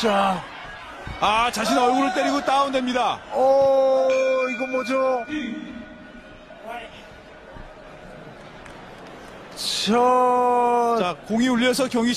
자, 아, 자신 얼굴을 때리고 다운됩니다. 어, 이거 뭐죠? 자, 자, 공이 울려서 경기